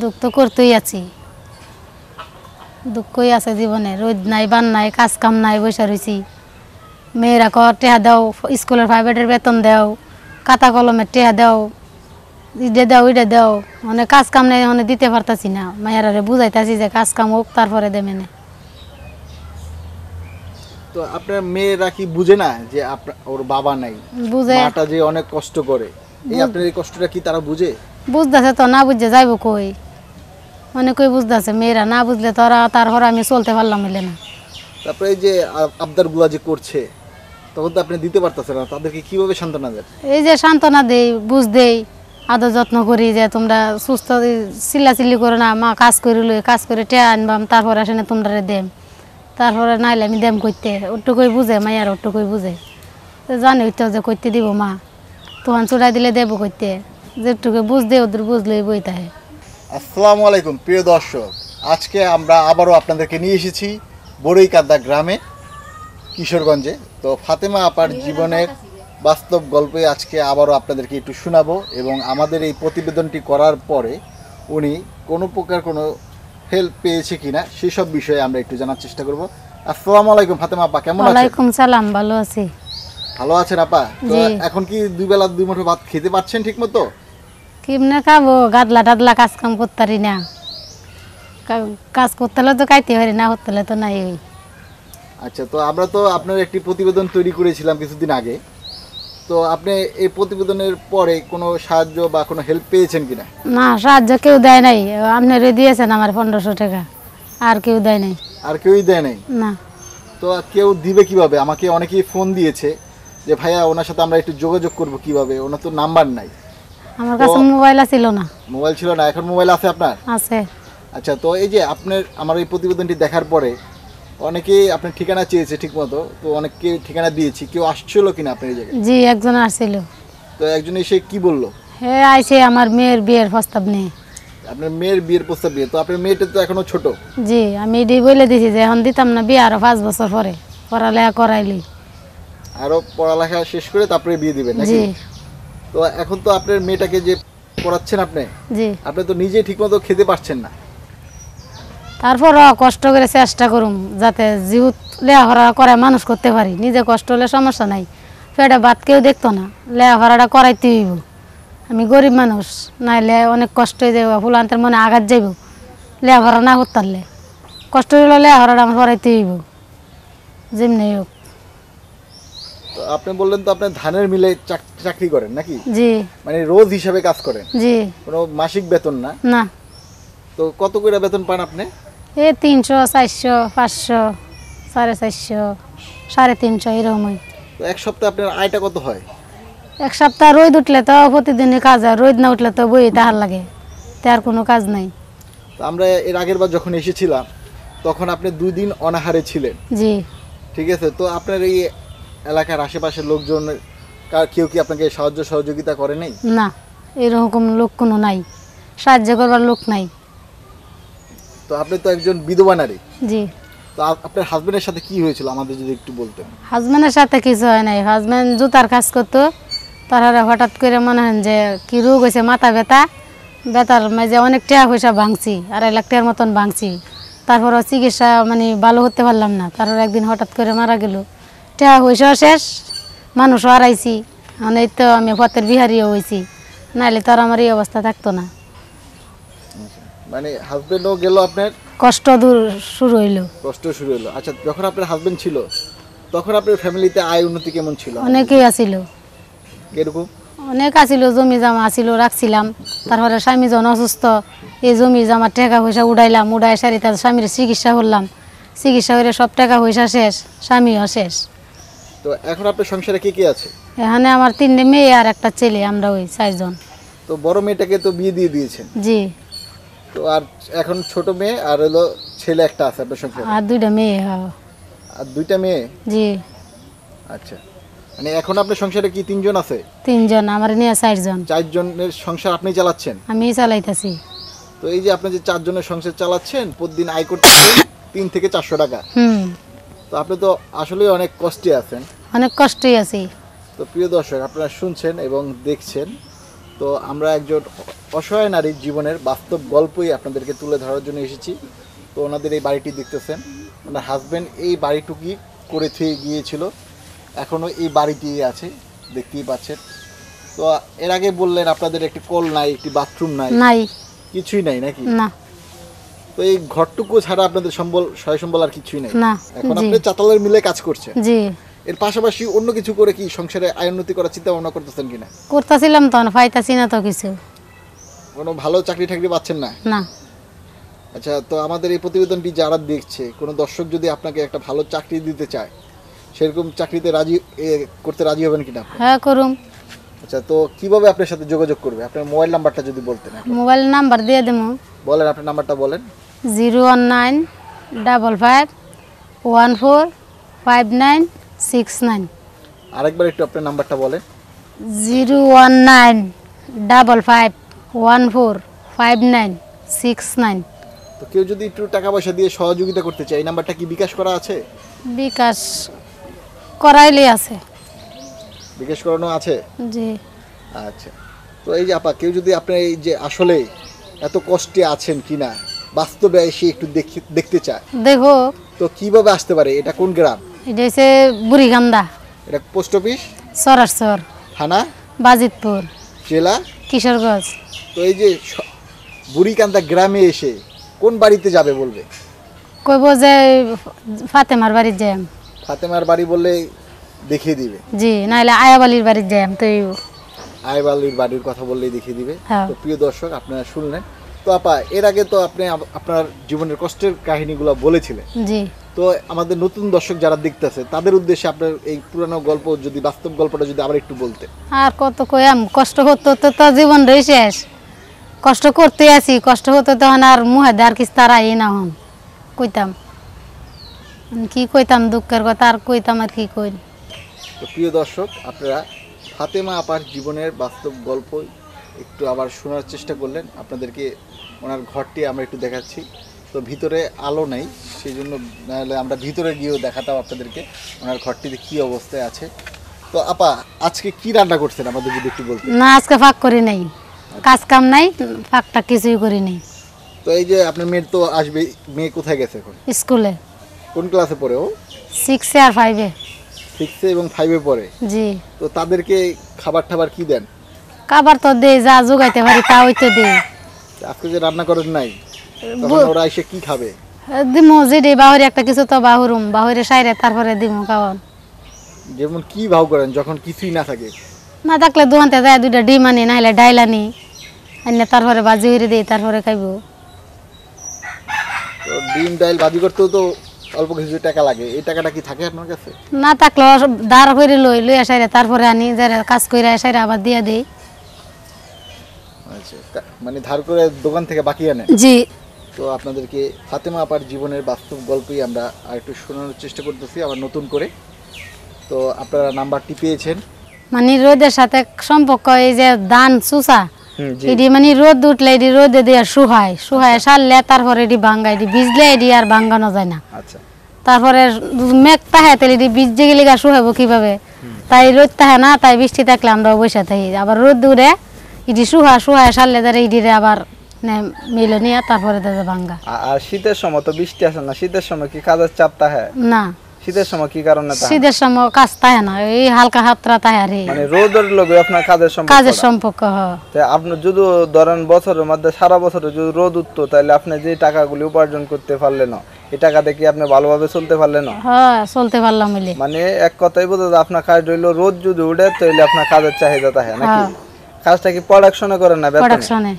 দুঃখ তো করতেই আছি। দুঃখই আছে জীবনে রোদ নাই বান নাই কাজ কাম নাই বসে রয়েছি মেয়েরা ক টেহা দাও স্কুলের প্রাইভেটের বেতন দাও খাতা কলমের টেহা দাও ইডে দাও ইডে দাও। মানে কাজ কাম নেই মানে দিতে পারতাছি না। মায়েরারে বুঝাইতাছি যে কাজ কাম হোক তারপরে দেবে না। তো আপনার মেয়েরা কি বুঝে না যে আপনার ওর বাবা নাই? বুঝে। মাটা যে অনেক কষ্ট করে। এই আপনার এই কষ্টটা কি তারা বুঝে? বুঝতেছে তো না বুঝে যাইব কই? অনেকই বুঝতেছে মেয়েরা না বুঝলে তো ওরা তারপর আমি চলতে পারলাম মিলে না। তারপরে এই যে আবদারগুলা যে করছে তখন তো আপনি দিতে পারতেছেন না তাদেরকে কীভাবে সান্ত্বনা দেন? এই যে সান্ত্বনা দেই বুঝ দেই আদর যত্ন করি যে তোমরা সুস্থ চিল্লাচিল্লি করো না মা কাজ করে লই কাজ করে টেয়া আনবাম তারপরে আসেনে তোমরা দেম। তারপরে নাইলে আমি দেম করতে ওটুকুই বুঝে মাইয়ার ওটুকুই বুঝে। জানি তো যে করতে দিব মা তখন চুড়াই দিলে দেবো করতে যেটুকু বুঝতে ওদের বুঝলেই বই তাহে আসসালামু আলাইকুম প্রিয় দর্শক আজকে আমরা আবারও আপনাদেরকে নিয়ে এসেছি বড়ইকান্দা গ্রামে কিশোরগঞ্জে। তো ফাতেমা আপার জীবনের বাস্তব গল্পে আজকে আবারও আপনাদেরকে একটু শোনাবো এবং আমাদের এই প্রতিবেদনটি করার পরে উনি কোনো প্রকার কোনো হেল্প পেয়েছে কিনা সেসব বিষয়ে আমরা একটু জানার চেষ্টা করব। আসসালামু আলাইকুম ফাতেমা আপা কেমন আছেন? ওয়ালাইকুম সালাম ভালো আছি। ভালো আছেন আপা? তো এখন কি দুই বেলা দুই মুঠো ভাত খেতে পারছেন ঠিক মতো কেমনে খাব? গাদলা টাদলা কাজ কাম করতে পারি না কাজ করতে হলে তো খাইতে পারি না করতে হলে তো নাই। ওই আচ্ছা তো আমরা তো আপনার একটি প্রতিবেদন তৈরি করেছিলাম কিছুদিন আগে। তো আপনি এই প্রতিবেদনের পরে কোনো সাহায্য বা কোনো হেল্প পেয়েছেন কিনা? না সাহায্য কেউ দেয় নাই। আপনারে দিয়েছেন আমার পনেরোশো টাকা। আর কেউ দেয় নাই। আর কেউই দেয় নাই? না। তো কেউ দিবে কীভাবে? আমাকে অনেকেই ফোন দিয়েছে যে ভাইয়া ওনার সাথে আমরা একটু যোগাযোগ করব কীভাবে? ওনার তো নাম্বার নাই। আমার কাছে মোবাইল ছিল না। মোবাইল ছিল না এখন মোবাইল আছে আপনার? আছে। আচ্ছা তো এই যে আপনার আমার এই প্রতিবেদনটি দেখার পরে অনেকেই আপনার ঠিকানা চেয়েছে ঠিক মতো তো অনেককে ঠিকানা দিয়েছি কেউ আসছিল কিনা আপনার এই জায়গায়? জি একজন আসছিল। তো একজন এসে কি বলল? হে আইছে আমার মেয়ের বিয়ের প্রস্তাব নিয়ে। আপনার মেয়ের বিয়ের প্রস্তাব বিয়ে তো আপনার মেয়েটা তো এখনও ছোট। জি আমি এটাই বলে দিছি যে এখন দিতাম না বিয়ে আরও পাঁচ বছর পরে পড়ালেখা করাইলি। আরও পড়ালেখা শেষ করে তারপরে বিয়ে দিবেন নাকি? তো এখন তো আপনার মেয়েটাকে যে পড়াচ্ছেন আপনি জি। আপনি তো নিজে ঠিকমতো খেতে পারছেন না। তারপর কষ্ট করে চেষ্টা করুম যাতে জিহুত লেখাপড়া করে মানুষ করতে পারি। নিজে কষ্ট হলে সমস্যা নাই। পেটে ভাত কেউ দেখতো না লেখাপড়াটা করাইতে হইব। আমি গরিব মানুষ নাইলে অনেক কষ্ট হয়ে যাব ফুলান্তের মনে আঘাত যাইব। লেখাপড়া না করতে পারলে কষ্ট হলে লেখাপড়াটা আমার করাইতে হইব। যেমনি হোক। তো আপনি বললেন তো আপনি ধানের মিলে চাক- চাকরি করেন নাকি? জি। মানে রোজ হিসাবে কাজ করেন? জি। কোনো মাসিক বেতন না? না। তো কত করে বেতন পান আপনি? এ তিনশো চারশো পাঁচশো সাড়ে চারশো সাড়ে তিনশো এরকমই। তো এক সপ্তাহে আপনার আয়টা কত হয়? এক সপ্তাহ রোদ উঠলে তো প্রতিদিনই কাজ হয় রোদ না উঠলে তো বই তাহার লাগে। তার কোনো কাজ নাই। তো আমরা এর আগের বার যখন এসেছিলাম তখন আপনি দুই দিন অনাহারে ছিলেন। জি। ঠিক আছে? তো আপনার এই এলাকার আশেপাশের লোকজন কার- কেউ কি আপনাকে সাহায্য সহযোগিতা করে নেই? না এরকম লোক কোনো নাই। সাহায্য করবার লোক নাই। তো আপনি তো একজন বিধবা নারী। জি। তো আপ- আপনার হাজবেন্ডের সাথে কি হয়েছিল আমাদের যদি একটু বলতেন? হাজব্যান্ডের সাথে কিছু হয় নাই। হাজব্যান্ড জুতার কাজ করতো। তারপরে হঠাৎ করে মনে হয় যে কি রোগ হয়েছে মাথা ব্যথা। ব্যথার মাঝে অনেক টাকা পয়সা ভাঙছি আড়াই লাখ টাকার মতন ভাঙছি। তারপর চিকিৎসা মানে ভালো করতে পারলাম না। তারপর একদিন হঠাৎ করে মারা গেল। টাকা পয়সাও শেষ মানুষও হারাইছি। মানে তো আমি পথের বিহারিও হয়েছি নাহলে তো আর আমার এই অবস্থা থাকতো না। মানে হাজবেন্ডও গেল আপনার? কষ্ট দূর শুরু হইল। কষ্ট শুরু হলো আচ্ছা যখন আপনার হাজবেন্ড ছিল তখন আপনার ফ্যামিলিতে আয় উন্নতি কেমন ছিল? অনেকেই আসিল। কীরকম? অনেক আসিল জমি জামা আসিল রাখছিলাম। তারপরে স্বামী জন অসুস্থ এই জমি জামা টাকা পয়সা উড়াইলাম উড়াই সারি তার স্বামীর চিকিৎসা করলাম। চিকিৎসা করে সব টাকা পয়সা শেষ স্বামীও শেষ। তো এখন আপনার সংসারে কে কে আছে? এখানে আমার তিনটে মেয়ে আর একটা ছেলে আমরা ওই চারজন। তো বড় মেয়েটাকে তো বিয়ে দিয়ে দিয়েছেন। জি। তো আর এখন ছোট মেয়ে আর হলো ছেলে একটা আছে আপনার সংসারে? আর দুইটা মেয়ে হ্যাঁ। আর দুইটা মেয়ে? জি। আচ্ছা। মানে এখন আপনার সংসারে কি তিনজন আছে? তিনজন আমার নিয়ে চারজন। চারজনের সংসার আপনি চালাচ্ছেন? আমি চালাইতেছি। তো এই যে আপনি যে চারজনের সংসার চালাচ্ছেন প্রতিদিন আয় করতেছেন তিন থেকে চারশো টাকা। হুম। তো আপনি তো আসলে অনেক কষ্টে আছেন। অনেক কষ্টই আছি। তো প্রিয় দর্শক আপনারা শুনছেন এবং দেখছেন তো আমরা একজন অসহায় নারীর জীবনের বাস্তব গল্পই আপনাদেরকে তুলে ধরার জন্য এসেছি। তো ওনাদের এই বাড়িটি দেখতেছেন। ওনার হাজব্যান্ড এই বাড়িটুকি করে থুয়ে গিয়েছিল। এখনও এই বাড়িটিই আছে দেখতেই পাচ্ছেন। তো এর আগে বললেন আপনাদের একটি কল নাই একটি বাথরুম নাই। নাই। কিছুই নাই নাকি? না। তো এই ঘরটুকু ছাড়া আপনাদের সম্বল সয় সম্বল আর কিছুই নাই? এখন আপনি চাতালের মিলে কাজ করছেন। জি। এর পাশাপাশি অন্য কিছু করে কি সংসারে আয় উন্নতি করার চিন্তা ভাবনা করতেছেন কিনা? করতেছিলাম তখন পাইতাছি না তো কিছু। কোনো ভালো চাকরি টাকরি পাচ্ছেন না? না। আচ্ছা তো আমাদের এই প্রতিবেদনটি যারা দেখছে কোনো দর্শক যদি আপনাকে একটা ভালো চাকরি দিতে চায় সেরকম চাকরিতে রাজি করতে রাজি হবেন কিনা? হ্যাঁ করুম আচ্ছা তো কীভাবে আপনার সাথে যোগাযোগ করবে? আপনার মোবাইল নাম্বারটা যদি বলতেন মোবাইল নাম্বার দিয়ে দেবো বলেন আপনার নাম্বারটা বলেন। Zero one nine double five one four five nine six nine. আরেকবার একটু আপনার নাম্বারটা বলেন। Zero one nine double five one four five nine six nine. তো কেউ যদি একটু টাকা পয়সা দিয়ে সহযোগিতা করতে চায় এই নাম্বারটা কি বিকাশ করা আছে? বিকাশ করাইলে আছে। বিকাশ করানো আছে? জি। আচ্ছা। তো এই যে আপা কেউ যদি আপনার এই যে আসলে এত কষ্টে আছেন কিনা বাস্তবে এসে একটু দেখি- দেখতে চায়। দেখো। তো কীভাবে আসতে পারে? এটা কোন গ্রাম? এটা হচ্ছে বুড়িগান্দা। এটা পোস্ট অফিস? সরাসর। থানা? বাজিতপুর। জেলা? কিশোরগঞ্জ। তো এই যে বুড়িকান্দা গ্রামে এসে কোন বাড়িতে যাবে বলবে? কইব যে ফাতেমার বাড়ির যাম ফাতেমার বাড়ি বললে দেখিয়ে দিবে। জি নাহলে আয়াবালির বাড়ির যাম তো এই আইবালির বাড়ির কথা বললেই দেখিয়ে দিবে। হ্যাঁ। তো প্রিয় দর্শক আপনারা শুনলেন। তো আপা এর আগে তো আপনি আপনার জীবনের কষ্টের কাহিনীগুলো বলেছিলেন। জি। তো আমাদের নতুন দর্শক যারা দেখতেছে তাদের উদ্দেশ্যে আপনার এই পুরানো গল্প যদি বাস্তব গল্পটা যদি আবার একটু বলতে। আর কত কয়াম কষ্ট করতে তো তো জীবন রই শেষ। কষ্ট করতে আছি কষ্ট হতে তখন আর মুহে আর কিছু তারা এই না হন। কইতাম। কি কইতাম দুঃখের কথা আর কইতাম আর কি কই তো প্রিয় দর্শক আপনারা ফাতেমা আপার জীবনের বাস্তব গল্প একটু আবার শোনার চেষ্টা করলেন। আপনাদেরকে ওনার ঘরটি আমরা একটু দেখাচ্ছি। তো ভিতরে আলো নেই সেই জন্য নাহলে আমরা ভিতরে গিয়েও দেখাতাম আপনাদেরকে ওনার ঘরটিতে কী অবস্থায় আছে। তো আপা আজকে কি রান্না করছেন? আমাদের যদি একটু বলতেন। না আজকে ফাঁক করি নাই। কাজ কাম নাই ফাঁকটা কিছুই করি নাই। তো এই যে আপনার মেয়ের তো আসবে মেয়ে কোথায় গেছে এখন? স্কুলে। কোন ক্লাসে পড়ে ও? সিক্সে আর ফাইভে সিক্সে এবং ফাইভে পড়ে। জি। তো তাদেরকে খাবার টাবার কি দেন? খাবার তো দেই যা যোগাইতে পারি তা হইতে দেই আজকে যে রান্না করেন নাই তখন ওরা এসে কি খাবে? দিমু যেটি বাহরে একটা কিছু তো বাহুরুম বাহুরে সাইরে তারপরে দিমু খাওয়ান যেমন কি ভাও করেন যখন কিছুই না থাকে? না থাকলে দোকানতে যায় দুইটা ডিম আনি নাহলে ডাইল আনি আনিয়ে তারপরে বাজি হইরে দিই তারপরে খাইব। ডিম ডাইল ভাজি করতেও তো অল্প কিছু টাকা লাগে এই টাকাটা কি থাকে আপনার কাছে? না থাকলে দাঁড় করে লই লই আসাইরে তারপরে আনি যারা কাজ করে আসাইরে আবার দিয়ে দিই। আচ্ছা মানে ধার করে দোকান থেকে বাকি আনেন? জি। তো আপনাদেরকে ফাতেমা আপার জীবনের বাস্তব গল্পই আমরা আর একটু শোনানোর চেষ্টা করতেছি আবার নতুন করে। তো আপনারা নাম্বারটি পেয়েছেন। মানে রোদের সাথে সম্পর্ক এই যে দান জি এটি মানে রোদ উঠলে এটি রোদে দিয়ে শুহায় শুহায় সারলে তারপরে এটি ভাঙ্গা এটি ভিজলে এটি আর ভাঙ্গানো যায় না। আচ্ছা। তারপরে মেঘ তাহে তাহলে এটি যে গেলে শুহাবো কীভাবে? তাই রোদ তাহে না তাই বৃষ্টি থাকলে আমরা বসে থাকি। আবার রোদ দূরে ইটি শুহা শুহায় সারলে তারা ইটিরে আবার মিলো নিয়ে তারপরে তাদের ভাঙ্গা। আর শীতের সময় তো বৃষ্টি আসে না শীতের সময় কি কাজের চাপ তাহে? না। শীতের সময় কি কারণে শীতের সময় কাজ তাহে না এই হালকা হাতরা আর মানে রোদের লগে আপনার কাজের সম্পর্ক কাজের সম্পর্ক হ। আপনি যদি ধরেন বছরের মধ্যে সারা বছরে যদি রোদ উঠতো তাহলে আপনি যে টাকাগুলি উপার্জন করতে পারলেন না এই টাকা দেখে আপনি ভালোভাবে চলতে পারলেন না? হ্যাঁ চলতে পারলাম মানে এক কথাই যায় আপনার কাজ রইল রোদ যদি উঠে তাহলে আপনার কাজের চাহিদা থাকে নাকি? হ্যাঁ। কাজটা কি প্রোডাকশনে করেন না প্রোডাকশনে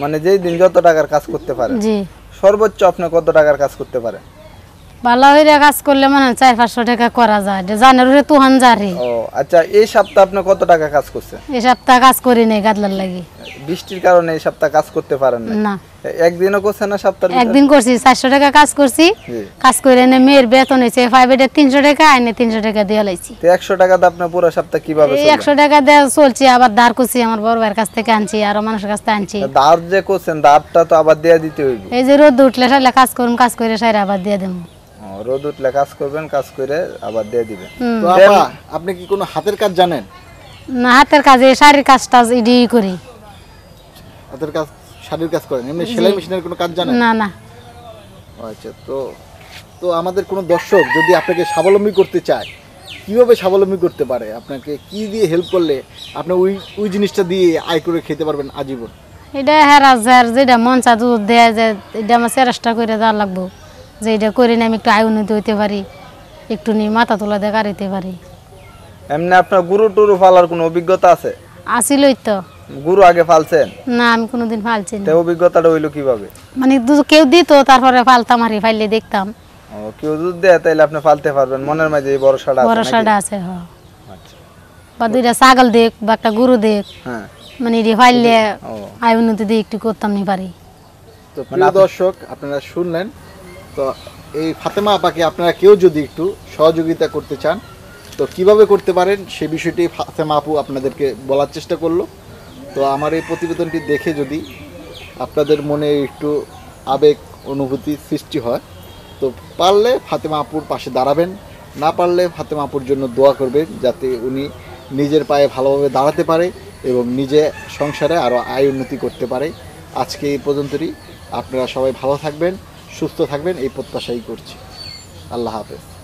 মানে যেই দিন যত টাকার কাজ করতে পারেন জি। সর্বোচ্চ আপনি কত টাকার কাজ করতে পারেন? ভালো হইরে কাজ করলে মনে চার পাঁচশো টাকা করা যায়। জানের উঠে তুহান যারে ও আচ্ছা এই সপ্তাহে আপনি কত টাকা কাজ করছেন? এই সপ্তাহ কাজ করি নাই গাদলার লাগি। বৃষ্টির কারণে এই সপ্তাহ কাজ করতে পারেন না না। একদিনও করছেন না সপ্তাহের একদিন করছি চারশো টাকা কাজ করছি। কাজ করে এনে মেয়ের বেতন হয়েছে প্রাইভেটে তিনশো টাকা আইনে তিনশো টাকা দিয়ে লাইছি। তো একশো আপনার পুরো সপ্তাহ কীভাবে একশো টাকা দিয়ে চলছি আবার ধার করছি আমার বড় ভাইয়ের কাছ থেকে আনছি আরও মানুষের কাছ থেকে আনছি। দাঁত যে করছেন দাঁতটা তো আবার দিয়ে দিতে হইবে। এই যে রোদ উঠলে সাইলে কাজ করুন কাজ করে সাইরে আবার দিয়ে দেবো রোদ উঠলে কাজ করবেন কাজ করে আবার দিয়ে দিবেন। তো আপা আপনি কি কোনো হাতের কাজ জানেন? না হাতের কাজে শাড়ির কাজ টাজ ইডি করি। হাতের কাজ শাড়ির কাজ করেন? এমনি সেলাই মেশিনের কোনো কাজ জানেন? না না। আচ্ছা তো তো আমাদের কোনো দর্শক যদি আপনাকে স্বাবলম্বী করতে চায় কীভাবে স্বাবলম্বী করতে পারে? আপনাকে কি দিয়ে হেল্প করলে আপনি ওই ওই জিনিসটা দিয়ে আয় করে খেতে পারবেন আজীবন? এটা হেরা যার যেটা মন চা দুধ দেয় যে এটা আমার চেষ্টা করে দেওয়া লাগবো। যে এটা করে নিয়ে আমি একটু আয় উন্নতি হইতে পারি একটু নিয়ে মাথা তোলা দিয়ে গাড়িতে পারি। এমনি আপনার গুরু টুরু ফালার কোনো অভিজ্ঞতা আছে? আসিলই তো। গুরু আগে ফালছেন না আমি কোনোদিন ফালছি না। তে অভিজ্ঞতাটা হইল কীভাবে? মানে কেউ দিত তারপরে ফালতাম আর ফাইলে দেখতাম। ও কেউ দুধ দেয় তাইলে আপনি ফালতে পারবেন। মনের মাঝে এই ভরসাটা আছে বড় সাডা আছে হ আচ্ছা। বা দুইটা ছাগল দেখ বা একটা গরু দেখ হ্যাঁ। মানে এটি ফাইলে আয় উন্নতি দিয়ে একটু করতাম নি পারি। তো প্রিয় দর্শক আপনারা শুনলেন তো এই ফাতেমা আপাকে আপনারা কেউ যদি একটু সহযোগিতা করতে চান, তো কীভাবে করতে পারেন সে বিষয়টি ফাতেমা আপু আপনাদেরকে বলার চেষ্টা করল। তো আমার এই প্রতিবেদনটি দেখে যদি আপনাদের মনে একটু আবেগ, অনুভূতি সৃষ্টি হয়, তো পারলে ফাতেমা আপুর পাশে দাঁড়াবেন। না পারলে ফাতেমা আপুর জন্য দোয়া করবেন যাতে উনি নিজের পায়ে ভালোভাবে দাঁড়াতে পারে এবং নিজে সংসারে আরও আয় উন্নতি করতে পারে। আজকে এই পর্যন্তই। আপনারা সবাই ভালো থাকবেন। সুস্থ থাকবেন এই প্রত্যাশাই করছি। আল্লাহ হাফেজ।